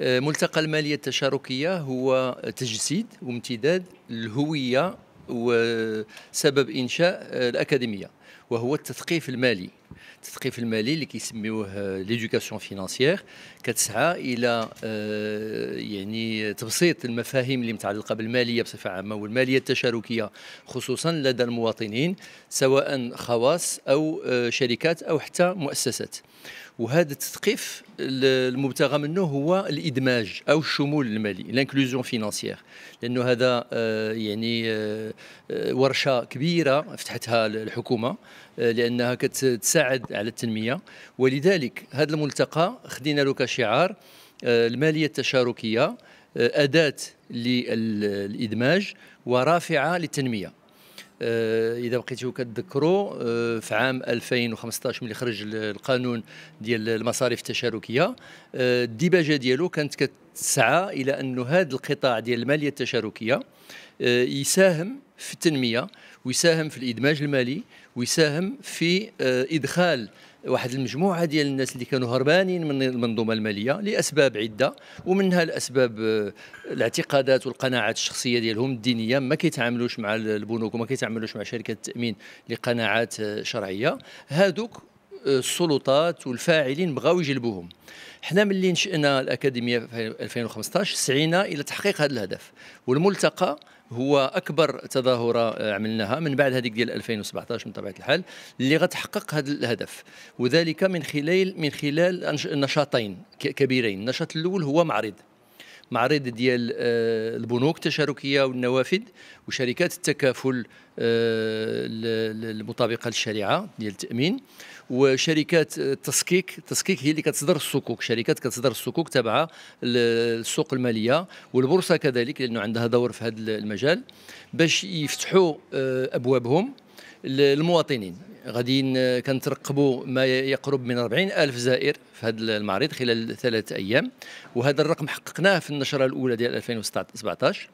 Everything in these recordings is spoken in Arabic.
ملتقى المالية التشاركية هو تجسيد وامتداد الهوية وسبب إنشاء الأكاديمية وهو التثقيف المالي. التثقيف المالي اللي كيسميوه l'éducation financière كتسعى إلى آه، يعني تبسيط المفاهيم اللي متعلقة بالمالية بصفة عامة والمالية التشاركية خصوصا لدى المواطنين سواء خواص أو آه، شركات أو حتى مؤسسات. وهذا التثقيف المبتغى منه هو الإدماج أو الشمول المالي l'inclusion financière لأنه هذا آه، يعني آه، آه، ورشة كبيرة فتحتها الحكومة لأنها كتساعد على التنمية. ولذلك هذا الملتقى خدينا له كشعار المالية التشاركية أداة للإدماج ورافعة للتنمية. آه، إذا بقيتوا كتذكروا آه، في عام 2015 ملي خرج القانون ديال المصاريف التشاركية آه، الديباجة ديالو كانت كتسعى إلى انه هذا القطاع ديال المالية التشاركية يساهم في التنمية ويساهم في الإدماج المالي ويساهم في إدخال واحد المجموعة ديال الناس اللي كانوا هربانين من المنظومة المالية لأسباب عدة ومنها الأسباب آه، الاعتقادات والقناعات الشخصية ديالهم الدينية. ما كيتعاملوش مع البنوك وما كيتعاملوش مع شركات التأمين لقناعات آه، شرعية. هادوك آه، السلطات والفاعلين بغاو يجلبوهم. حنا ملي نشأنا الأكاديمية في 2015 سعينا إلى تحقيق هذا الهدف والملتقى هو أكبر تظاهرة عملناها من بعد هذيك ديال 2017 من طبيعة الحال اللي غتحقق هذا الهدف. وذلك من خلال من خلال نشاطين كبيرين. النشاط الأول هو معرض. معرض ديال آه، البنوك التشاركية والنوافذ وشركات التكافل آه، المطابقه للشريعة ديال التأمين وشركات التسكيك. التسكيك هي اللي كتصدر الصكوك. شركات كتصدر الصكوك تبع السوق المالية والبورصة كذلك لأنه عندها دور في هذا المجال باش يفتحوا آه، أبوابهم. للمواطنين غادي كنترقبوا ما يقرب من 40 ألف زائر في هذا المعرض خلال ثلاثة أيام. وهذا الرقم حققناه في النشرة الأولى ديال 2017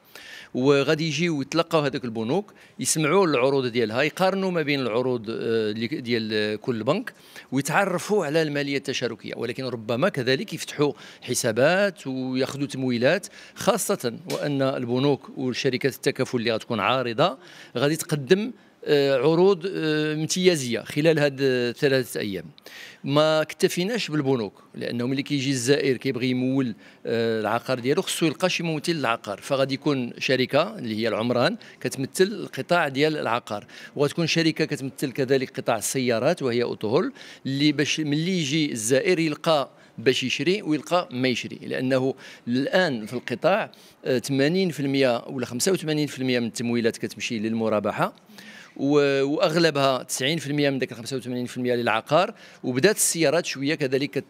وغادي يجيو يتلقاو هذوك البنوك يسمعوا العروض ديالها يقارنوا ما بين العروض آه، ديال كل بنك ويتعرفوا على المالية التشاركية. ولكن ربما كذلك يفتحوا حسابات وياخذوا تمويلات خاصة وأن البنوك والشركات التكافل اللي غتكون عارضة غادي تقدم عروض آه، امتيازية خلال هاد الثلاثه أيام. ما اكتفيناش بالبنوك لأنه ملي كيجي الزائر كيبغي يمول آه، العقار ديالو خصو يلقى شي ممثل للعقار. فغادي يكون شركة اللي هي العمران كتمثل القطاع ديال العقار. وغتكون شركة كتمثل كذلك قطاع السيارات وهي أوتوهول اللي باش ملي يجي الزائر يلقى باش يشري ويلقى ما يشري. لأنه الآن في القطاع 80% ولا 85% من التمويلات كتمشي للمرابحة. وأغلبها 90% من ذاك 85% للعقار وبدات السيارات شوية كذلك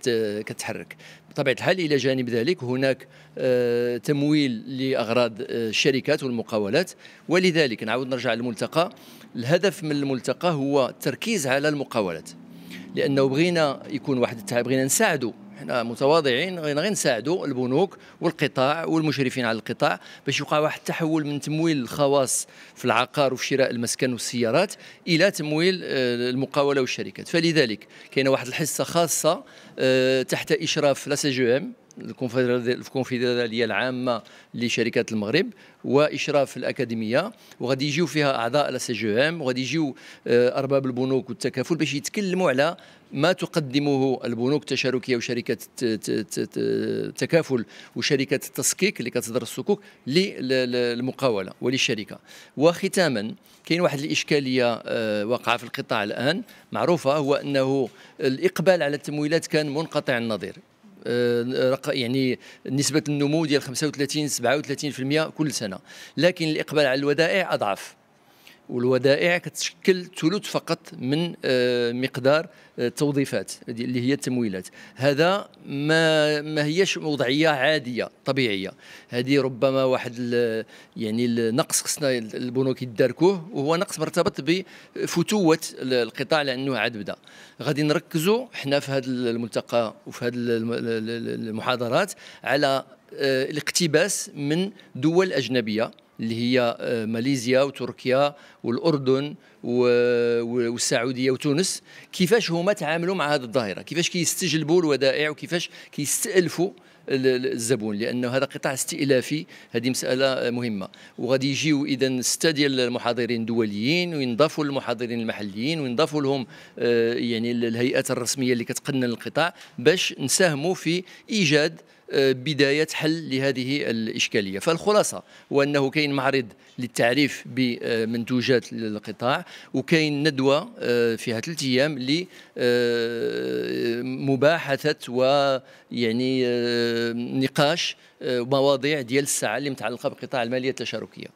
كتحرك. بطبيعة الحال إلى جانب ذلك هناك آه، تمويل لأغراض آه، الشركات والمقاولات. ولذلك نعاود نرجع للملتقى. الهدف من الملتقى هو التركيز على المقاولات لأنه بغينا يكون واحد بغينا نساعدوا إحنا متواضعين غير نساعدوا البنوك والقطاع والمشرفين على القطاع باش يوقع واحد التحول من تمويل الخواص في العقار وفي شراء المسكن والسيارات إلى تمويل آه، المقاولة والشركات. فلذلك كاينة واحد الحصة خاصة آه، تحت إشراف la CGEM. الكونفدرالية العامة لشركات المغرب وإشراف الأكاديمية. وغادي يجيو فيها أعضاء la CGEM وغادي يجيو آه، أرباب البنوك والتكافل باش يتكلموا على ما تقدمه البنوك التشاركية وشركات التكافل وشركات التسكيك اللي كتصدر الصكوك للمقاولة وللشركة. وختاما كاين واحد الإشكالية آه، واقعة في القطاع الآن معروفة هو أنه الإقبال على التمويلات كان منقطع النظير. يعني نسبة النمو ديال 35 37% كل سنة. لكن الإقبال على الودائع أضعف. والودائع كتشكل ثلث فقط من آه، مقدار التوظيفات آه، اللي هي التمويلات. هذا ما ما هيش وضعية عادية طبيعية. هذه ربما واحد يعني النقص خصنا البنوك يداركوه وهو نقص مرتبط بفتوة القطاع لأنه عاد بدأ. غادي نركزوا حنا في هذا الملتقى وفي هذه المحاضرات على آه، الاقتباس من دول أجنبية. اللي هي آه، ماليزيا وتركيا والأردن والسعودية وتونس كيفاش هما تعاملوا مع هذه الظاهرة؟ كيفاش كيستجلبوا الودائع وكيفاش كيستألفوا الزبون؟ لأنه هذا قطاع استئلافي هذه مسألة مهمة. وغادي يجيو اذا ستة ديال المحاضرين دوليين وينضافوا للمحاضرين المحليين وينضافوا لهم آه، يعني الهيئات الرسمية اللي كتقنن القطاع باش نساهموا في إيجاد آه، بداية حل لهذه الإشكالية. فالخلاصة هو أنه كاين معرض للتعريف بمنتوجات القطاع وكاين ندوة آه، فيها ثلاث أيام لمباحثة ويعني نقاش مواضيع ديال الساعة اللي متعلقة بقطاع المالية التشاركية.